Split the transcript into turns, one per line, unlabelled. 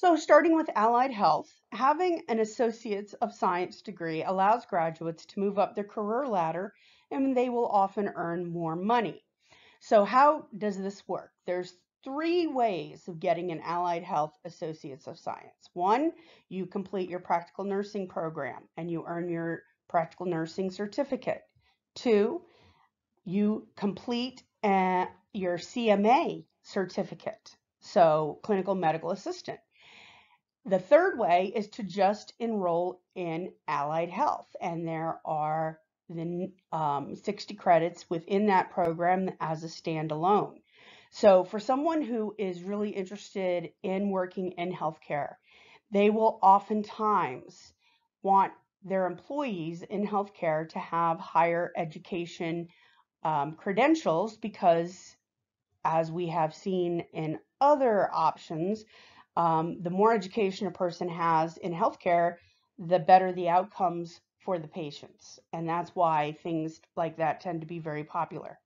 So starting with allied health, having an Associates of Science degree allows graduates to move up their career ladder and they will often earn more money. So how does this work? There's three ways of getting an allied health Associates of Science. One, you complete your practical nursing program and you earn your practical nursing certificate. Two, you complete uh, your CMA certificate, so clinical medical assistant. The third way is to just enroll in allied health, and there are the um, 60 credits within that program as a standalone. So for someone who is really interested in working in healthcare, they will oftentimes want their employees in healthcare to have higher education um, credentials because as we have seen in other options, um, the more education a person has in healthcare, the better the outcomes for the patients. And that's why things like that tend to be very popular.